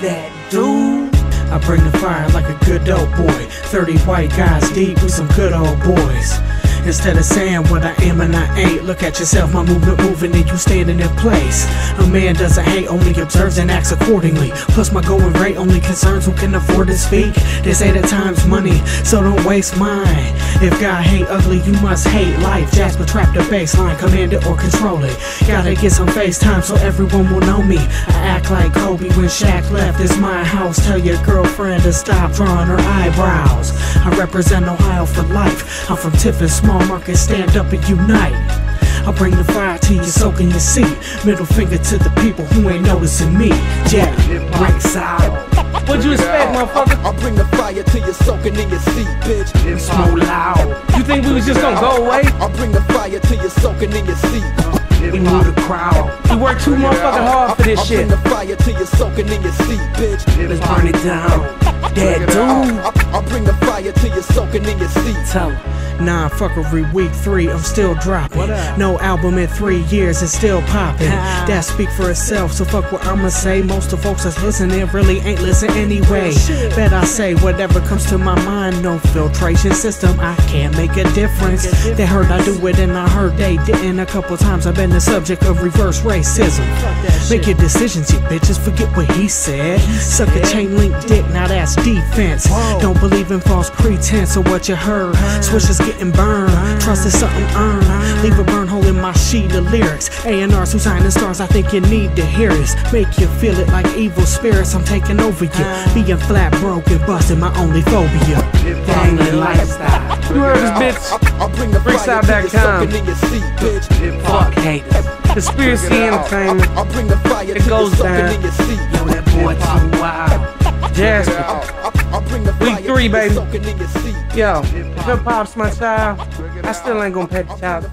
that dude. I bring the fire like a good old boy. 30 white guys deep with some good old boys. Instead of saying what I am and I ain't, look at yourself, my movement moving and you standing in place. A man doesn't hate, only observes and acts accordingly. Plus, my going rate only concerns who can afford to speak. They say that time's money, so don't waste mine. If God hate ugly, you must hate life. Jasper trap the baseline, command it or control it. Gotta get some FaceTime so everyone will know me. I act like Kobe when Shaq left. It's my house. Tell your girlfriend to stop drawing her eyebrows. I represent Ohio for life. I'm from Tiffin, small market, stand up and unite. I bring the fire to you, soaking in your seat. Middle finger to the people who ain't noticing me. Yeah, breaks out. What'd you expect, motherfucker? I bring the fire to you're soaking in your seat, bitch. It's so loud. You think we was just gonna go away? I bring the fire to you're soaking in your seat. We move the crowd. We worked too motherfucking hard for this shit. I bring the fire to you're soaking in your seat, bitch. Let's burn it down. Dead dude. I bring soaking in your seat. 'em. Nah, fuckery week three, I'm still dropping. No album in three years, it's still popping. That speak for itself, so fuck what I'ma say. Most of folks that's listening really ain't listen anyway. Bet I say whatever comes to my mind, no filtration system, I can't make a difference. They heard I do it and I heard they didn't. A couple times I've been the subject of reverse racism. Make your decisions, you bitches, forget what he said. Suck a chain link dick, now that's defense. Don't believe in false pretense or what you heard. Switches getting burned. Trust is something earned. Leave a burn hole in my sheet of lyrics. A&R's who sign the stars, I think you need to hear this. Make you feel it like evil spirits, I'm taking over you. Being flat broken, busting my only phobia. Gangly lifestyle. You heard this bitch? I, I bring the Freestyle.com. Fuck haters. Konspiracy Entertainment. I, I bring the fire till goes down. Yo, that boy too wild. Jasper. I, I, I bring the three, baby. soaking in your seat. Yo, if hip hop's my child, I still ain't gonna pay the child